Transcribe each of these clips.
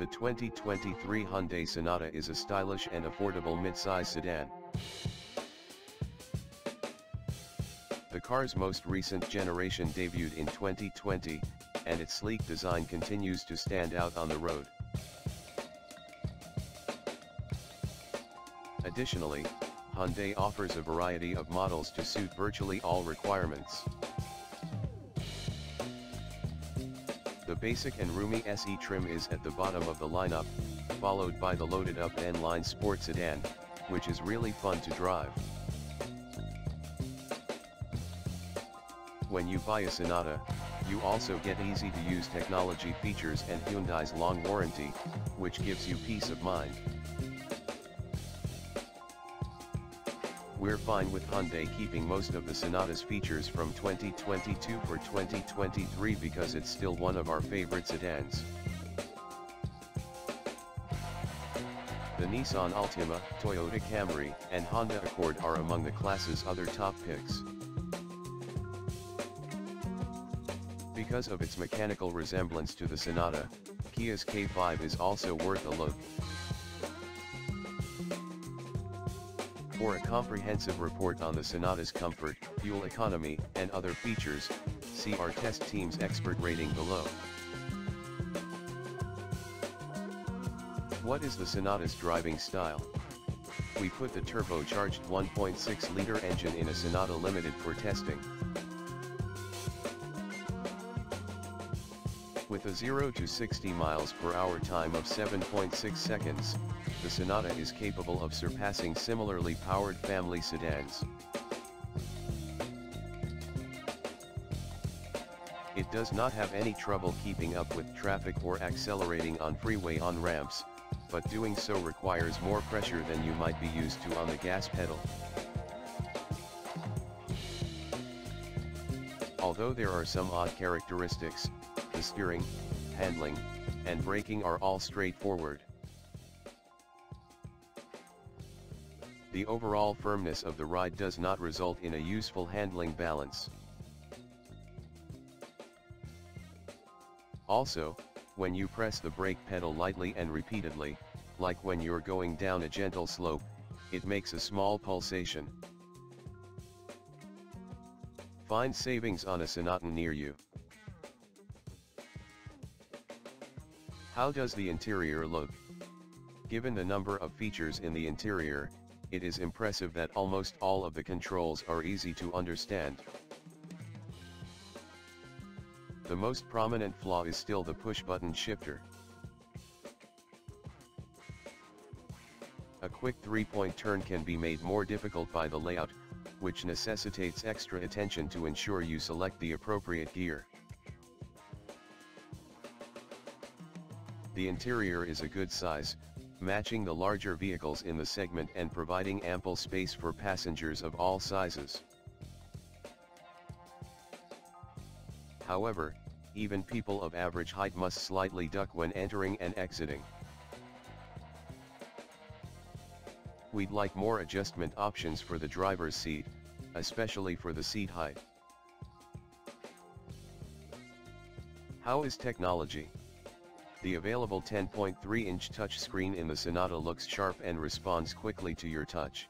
The 2023 Hyundai Sonata is a stylish and affordable midsize sedan. The car's most recent generation debuted in 2020, and its sleek design continues to stand out on the road. Additionally, Hyundai offers a variety of models to suit virtually all requirements. Basic and roomy SE trim is at the bottom of the lineup, followed by the loaded up N-Line Sport Sedan, which is really fun to drive. When you buy a Sonata, you also get easy to use technology features and Hyundai's long warranty, which gives you peace of mind. We're fine with Hyundai keeping most of the Sonata's features from 2022 for 2023 because it's still one of our favorite sedans. The Nissan Altima, Toyota Camry, and Honda Accord are among the class's other top picks. Because of its mechanical resemblance to the Sonata, Kia's K5 is also worth a look. For a comprehensive report on the Sonata's comfort, fuel economy, and other features, see our test team's expert rating below. What is the Sonata's driving style? We put the turbocharged 1.6-liter engine in a Sonata Limited for testing. With a 0 to 60 miles per hour time of 7.6 seconds, the Sonata is capable of surpassing similarly powered family sedans. It does not have any trouble keeping up with traffic or accelerating on freeway on-ramps, but doing so requires more pressure than you might be used to on the gas pedal. Although there are some odd characteristics, the steering, handling, and braking are all straightforward. The overall firmness of the ride does not result in a useful handling balance. Also, when you press the brake pedal lightly and repeatedly, like when you're going down a gentle slope, it makes a small pulsation. Find savings on a Sonata near you. How does the interior look? Given the number of features in the interior, it is impressive that almost all of the controls are easy to understand. The most prominent flaw is still the push-button shifter. A quick three-point turn can be made more difficult by the layout, which necessitates extra attention to ensure you select the appropriate gear. The interior is a good size, matching the larger vehicles in the segment and providing ample space for passengers of all sizes. However, even people of average height must slightly duck when entering and exiting. We'd like more adjustment options for the driver's seat, especially for the seat height. How is technology? The available 10.3-inch touchscreen in the Sonata looks sharp and responds quickly to your touch.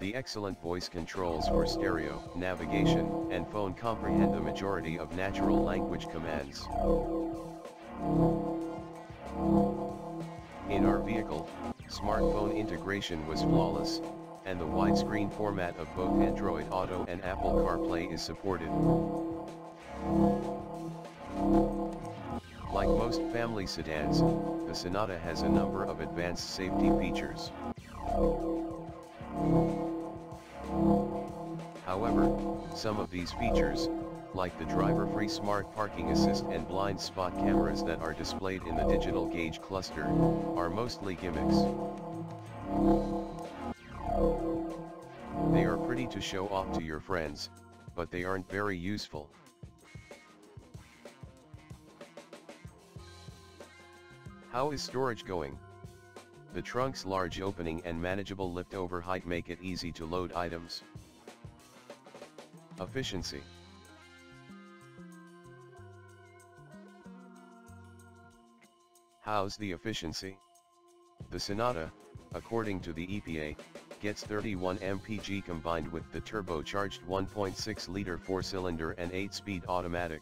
The excellent voice controls for stereo, navigation, and phone comprehend the majority of natural language commands. In our vehicle, smartphone integration was flawless, and the widescreen format of both Android Auto and Apple CarPlay is supported. Like most family sedans, the Sonata has a number of advanced safety features. However, some of these features, like the driver-free smart parking assist and blind spot cameras that are displayed in the digital gauge cluster, are mostly gimmicks. They are pretty to show off to your friends, but they aren't very useful. How is storage going? The trunk's large opening and manageable lift-over height make it easy to load items. Efficiency How's the efficiency? The Sonata, according to the EPA, gets 31 mpg combined with the turbocharged 1.6-liter four-cylinder and 8-speed automatic.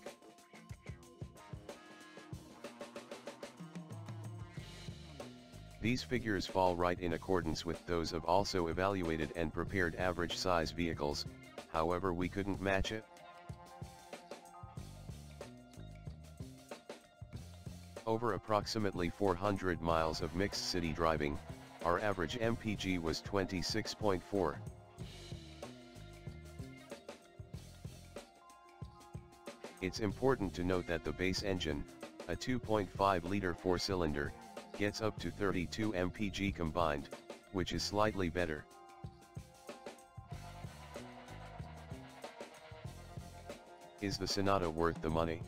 These figures fall right in accordance with those of also evaluated and prepared average size vehicles, however we couldn't match it. Over approximately 400 miles of mixed city driving, our average MPG was 26.4. It's important to note that the base engine, a 2.5-liter four-cylinder, gets up to 32 mpg combined, which is slightly better. Is the Sonata worth the money?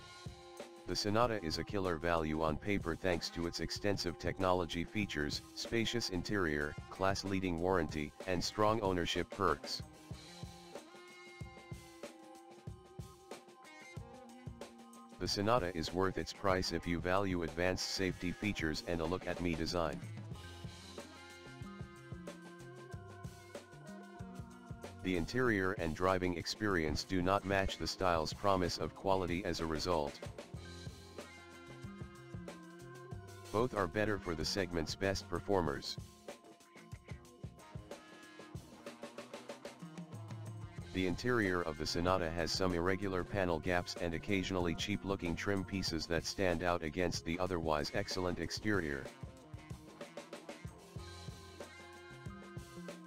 The Sonata is a killer value on paper thanks to its extensive technology features, spacious interior, class-leading warranty, and strong ownership perks. The Sonata is worth its price if you value advanced safety features and a look-at-me design. The interior and driving experience do not match the style's promise of quality as a result. Both are better for the segment's best performers. The interior of the Sonata has some irregular panel gaps and occasionally cheap-looking trim pieces that stand out against the otherwise excellent exterior.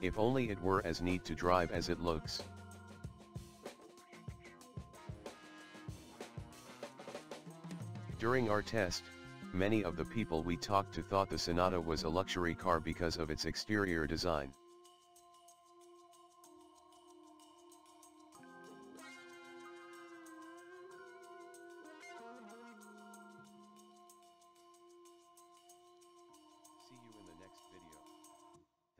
If only it were as neat to drive as it looks. During our test, many of the people we talked to thought the Sonata was a luxury car because of its exterior design.